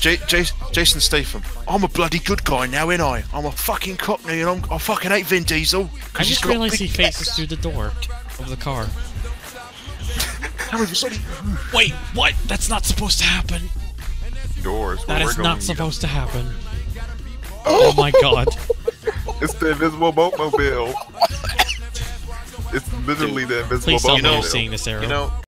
J- J- Jason Statham. I'm a bloody good guy now, ain't I? I'm a fucking cockney and I'm, I fucking hate Vin Diesel. 'cause I just realized he faces ass. through the door of the car. Wait, what? That's not supposed to happen. Doors. That is not supposed to happen. Oh, oh my god. It's the invisible boatmobile. it's literally the invisible Please tell me you're seeing this arrow. You know,